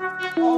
Oh.